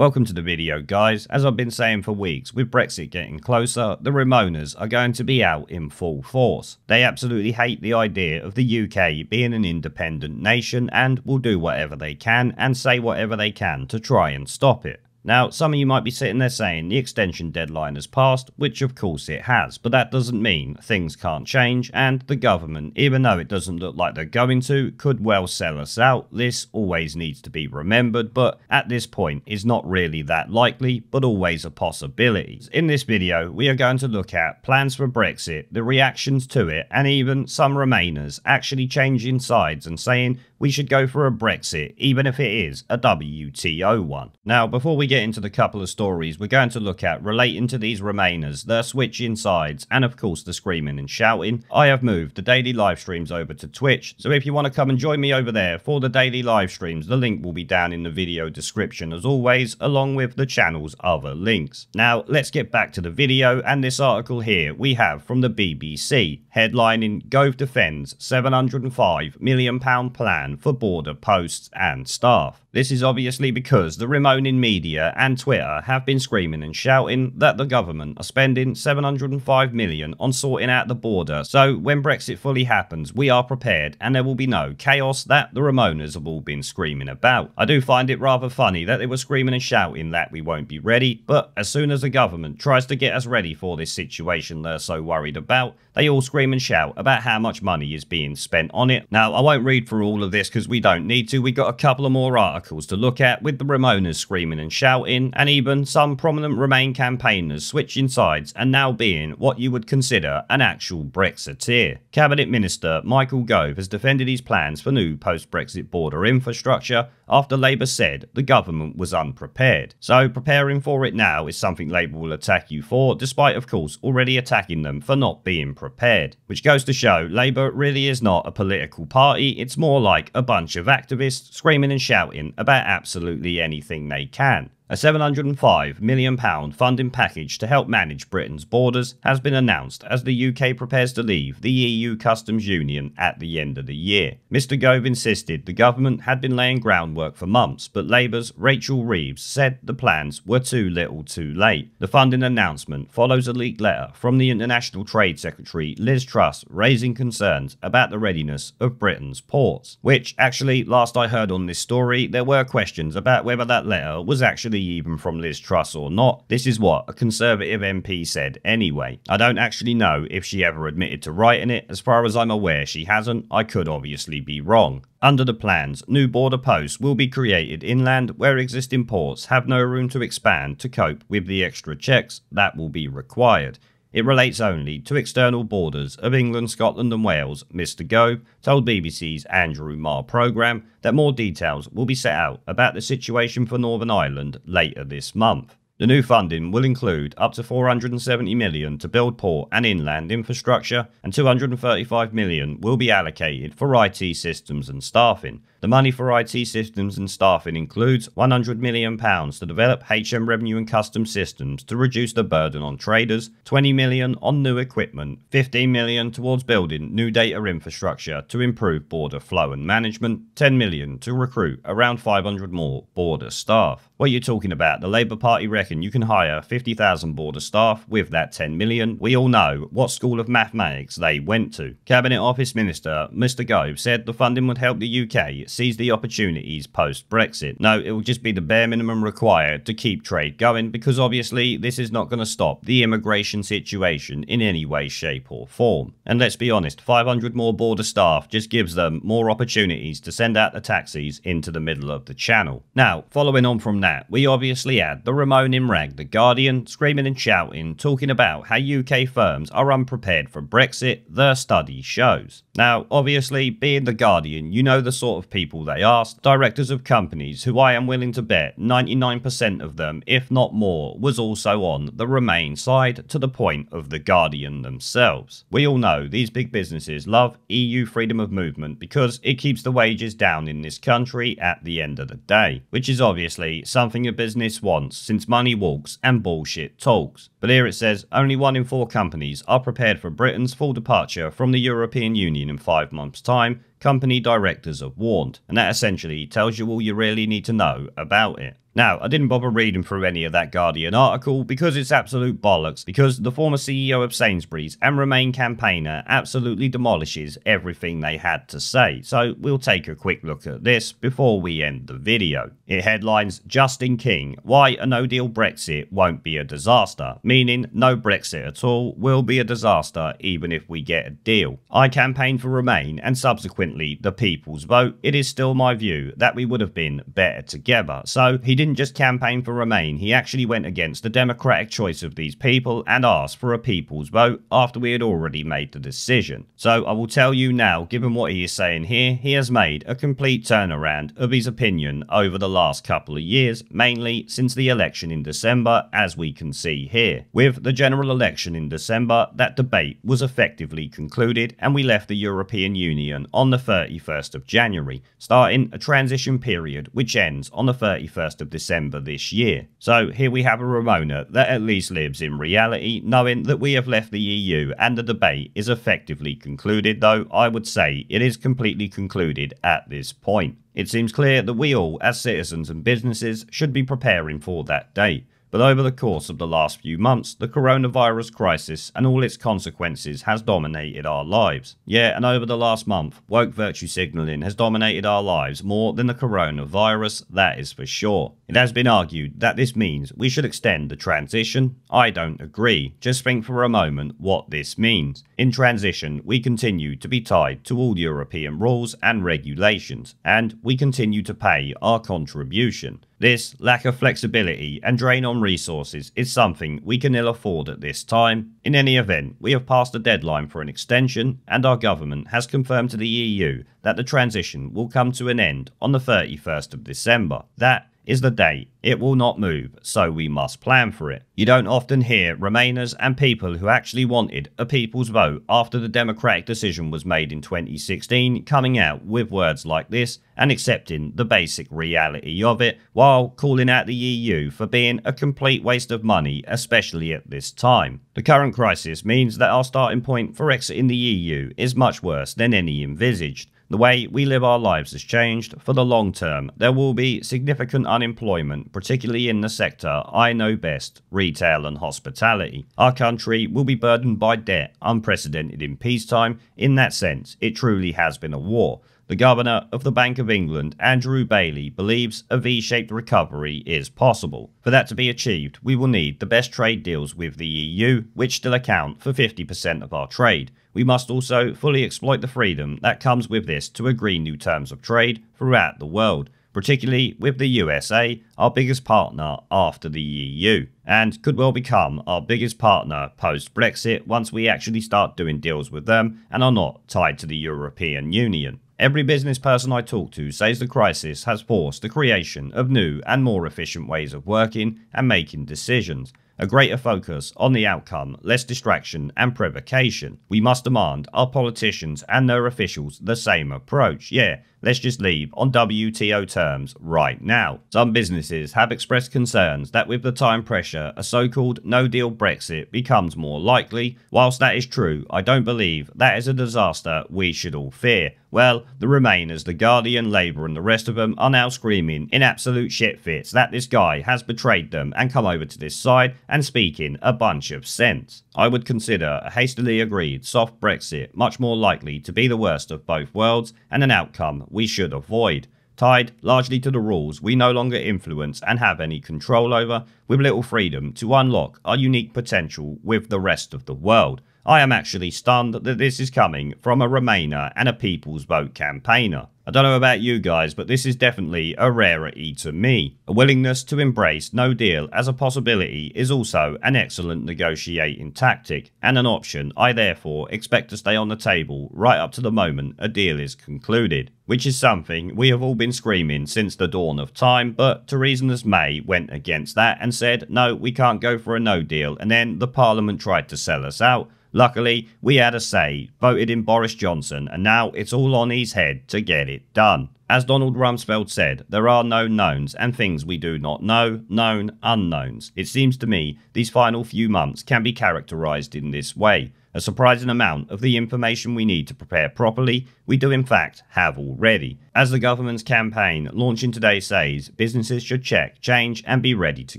Welcome to the video guys. As I've been saying for weeks, with Brexit getting closer, the Remoaners are going to be out in full force. They absolutely hate the idea of the UK being an independent nation and will do whatever they can and say whatever they can to try and stop it. Now, some of you might be sitting there saying the extension deadline has passed, which of course it has, but that doesn't mean things can't change, and the government, even though it doesn't look like they're going to, could well sell us out. This always needs to be remembered, but at this point is not really that likely, but always a possibility. In this video, we are going to look at plans for Brexit, the reactions to it, and even some Remainers actually changing sides and saying we should go for a Brexit, even if it is a WTO one. Now, before we get into the couple of stories we're going to look at relating to these Remainers, their switching sides, and of course the screaming and shouting, I have moved the daily live streams over to Twitch, so if you want to come and join me over there for the daily live streams, the link will be down in the video description as always, along with the channel's other links. Now, let's get back to the video, and this article here we have from the BBC, headlining Gove defends £705 million plan ban for border posts and staff. This is obviously because the Remoaning media and Twitter have been screaming and shouting that the government are spending 705 million on sorting out the border, so when Brexit fully happens, we are prepared and there will be no chaos that the Remoaners have all been screaming about. I do find it rather funny that they were screaming and shouting that we won't be ready, but as soon as the government tries to get us ready for this situation they're so worried about, they all scream and shout about how much money is being spent on it. Now, I won't read through all of this because we don't need to. We got a couple of more articles to look at with the Remoaners screaming and shouting, and even some prominent Remain campaigners switching sides and now being what you would consider an actual Brexiteer. Cabinet Minister Michael Gove has defended his plans for new post-Brexit border infrastructure after Labour said the government was unprepared. So preparing for it now is something Labour will attack you for, despite of course already attacking them for not being prepared. Which goes to show Labour really is not a political party, it's more like a bunch of activists screaming and shouting about absolutely anything they can. A £705 million funding package to help manage Britain's borders has been announced as the UK prepares to leave the EU customs union at the end of the year. Mr Gove insisted the government had been laying groundwork for months, but Labour's Rachel Reeves said the plans were too little too late. The funding announcement follows a leaked letter from the International Trade Secretary Liz Truss raising concerns about the readiness of Britain's ports, which actually, last I heard on this story, there were questions about whether that letter was actually even from Liz Truss or not. This is what a Conservative MP said anyway. I don't actually know if she ever admitted to writing it. As far as I'm aware, she hasn't. I could obviously be wrong. Under the plans, new border posts will be created inland where existing ports have no room to expand to cope with the extra checks that will be required. It relates only to external borders of England, Scotland and Wales, Mr Gove told BBC's Andrew Marr programme that more details will be set out about the situation for Northern Ireland later this month. The new funding will include up to 470 million to build port and inland infrastructure and 235 million will be allocated for IT systems and staffing. The money for IT systems and staffing includes £100 million to develop HM revenue and custom systems to reduce the burden on traders, £20 million on new equipment, £15 million towards building new data infrastructure to improve border flow and management, £10 million to recruit around 500 more border staff. What are you talking about? The Labour Party reckon you can hire 50,000 border staff with that 10 million. We all know what school of mathematics they went to. Cabinet Office Minister Mr Gove said the funding would help the UK seize the opportunities post-Brexit. No, it will just be the bare minimum required to keep trade going because obviously this is not going to stop the immigration situation in any way, shape or form. And let's be honest, 500 more border staff just gives them more opportunities to send out the taxis into the middle of the channel. Now, following on from that, we obviously had the Remoaning rag, The Guardian, screaming and shouting, talking about how UK firms are unprepared for Brexit, the study shows. Now, obviously, being The Guardian, you know the sort of people they asked. Directors of companies who I am willing to bet 99% of them, if not more, was also on the Remain side to the point of The Guardian themselves. We all know these big businesses love EU freedom of movement because it keeps the wages down in this country at the end of the day, which is obviously something a business wants since money walks and bullshit talks. But here it says only one in four companies are prepared for Britain's full departure from the European Union in five months' time, company directors have warned, and that essentially tells you all you really need to know about it. Now, I didn't bother reading through any of that Guardian article because it's absolute bollocks, because the former CEO of Sainsbury's and Remain campaigner absolutely demolishes everything they had to say. So we'll take a quick look at this before we end the video. It headlines Justin King, why a no deal Brexit won't be a disaster, meaning no Brexit at all will be a disaster even if we get a deal. I campaigned for Remain and subsequently the people's vote. It is still my view that we would have been better together. So he didn't just campaign for Remain, he actually went against the democratic choice of these people and asked for a people's vote after we had already made the decision. So I will tell you now, given what he is saying here, he has made a complete turnaround of his opinion over the last couple of years, mainly since the election in December, as we can see here. With the general election in December, that debate was effectively concluded and we left the European Union on the 31st of January, starting a transition period which ends on the 31st of December this year. So here we have a Remoaner that at least lives in reality, knowing that we have left the EU and the debate is effectively concluded, though I would say it is completely concluded at this point. It seems clear that we all, as citizens and businesses, should be preparing for that date. But over the course of the last few months, the coronavirus crisis and all its consequences has dominated our lives. Yeah, and over the last month, woke virtue signalling has dominated our lives more than the coronavirus, that is for sure. It has been argued that this means we should extend the transition. I don't agree. Just think for a moment what this means. In transition, we continue to be tied to all European rules and regulations, and we continue to pay our contribution. This lack of flexibility and drain on resources is something we can ill afford at this time. In any event, we have passed the deadline for an extension, and our government has confirmed to the EU that the transition will come to an end on the 31st of December. That is the date. It will not move, so we must plan for it. You don't often hear Remainers and people who actually wanted a people's vote after the democratic decision was made in 2016 coming out with words like this and accepting the basic reality of it while calling out the EU for being a complete waste of money, especially at this time. The current crisis means that our starting point for exiting the EU is much worse than any envisaged. The way we live our lives has changed. For the long term, there will be significant unemployment, particularly in the sector I know best, retail and hospitality. Our country will be burdened by debt, unprecedented in peacetime. In that sense, it truly has been a war. The Governor of the Bank of England, Andrew Bailey, believes a V-shaped recovery is possible. For that to be achieved, we will need the best trade deals with the EU, which still account for 50% of our trade. We must also fully exploit the freedom that comes with this to agree new terms of trade throughout the world particularly with the USA, our biggest partner after the EU, and could well become our biggest partner post Brexit once we actually start doing deals with them and are not tied to the European Union. Every business person I talk to says the crisis has forced the creation of new and more efficient ways of working and making decisions, a greater focus on the outcome, less distraction and provocation. We must demand our politicians and their officials the same approach. Yeah, let's just leave on WTO terms right now. Some businesses have expressed concerns that with the time pressure, a so-called no-deal Brexit becomes more likely. Whilst that is true, I don't believe that is a disaster we should all fear. Well, the Remainers, The Guardian, Labour and the rest of them are now screaming in absolute shit fits that this guy has betrayed them and come over to this side and speaking a bunch of sense. I would consider a hastily agreed soft Brexit much more likely to be the worst of both worlds and an outcome we should avoid, tied largely to the rules we no longer influence and have any control over, with little freedom to unlock our unique potential with the rest of the world. I am actually stunned that this is coming from a Remainer and a People's Vote campaigner. I don't know about you guys, but this is definitely a rarity to me. A willingness to embrace no deal as a possibility is also an excellent negotiating tactic, and an option I therefore expect to stay on the table right up to the moment a deal is concluded. Which is something we have all been screaming since the dawn of time, but Theresa May went against that and said, no, we can't go for a no deal, and then the Parliament tried to sell us out. Luckily, we had a say, voted in Boris Johnson, and now it's all on his head to get it done. As Donald Rumsfeld said, there are no knowns and things we do not know, known unknowns. It seems to me these final few months can be characterised in this way. A surprising amount of the information we need to prepare properly, we do in fact have already. As the government's campaign launching today says, businesses should check, change, and be ready to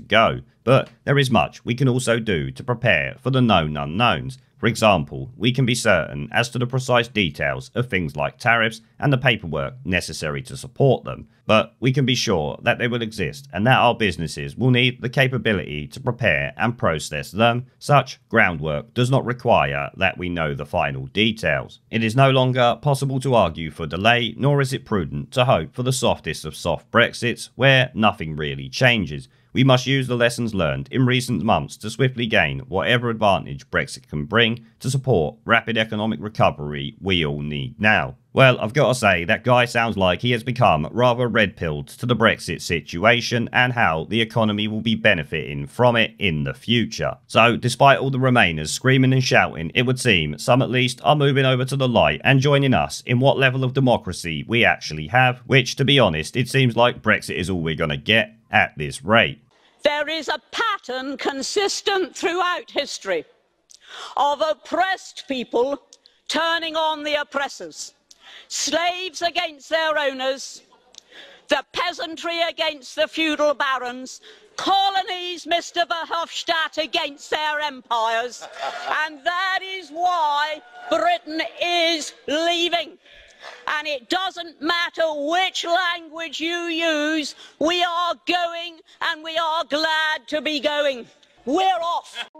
go. But there is much we can also do to prepare for the known unknowns. For example, we can be certain as to the precise details of things like tariffs and the paperwork necessary to support them, but we can be sure that they will exist and that our businesses will need the capability to prepare and process them. Such groundwork does not require that we know the final details. It is no longer possible to argue for delay, nor is it prudent to hope for the softest of soft Brexits, where nothing really changes. We must use the lessons learned in recent months to swiftly gain whatever advantage Brexit can bring to support rapid economic recovery we all need now. Well, I've got to say, that guy sounds like he has become rather red pilled to the Brexit situation and how the economy will be benefiting from it in the future. So, despite all the Remainers screaming and shouting, it would seem some at least are moving over to the light and joining us in what level of democracy we actually have, which, to be honest, it seems like Brexit is all we're going to get at this rate. There is a pattern consistent throughout history of oppressed people turning on the oppressors, slaves against their owners, the peasantry against the feudal barons, colonies, Mr. Verhofstadt, against their empires. And that is why Britain is leaving and it doesn't matter which language you use, we are going and we are glad to be going. We're off.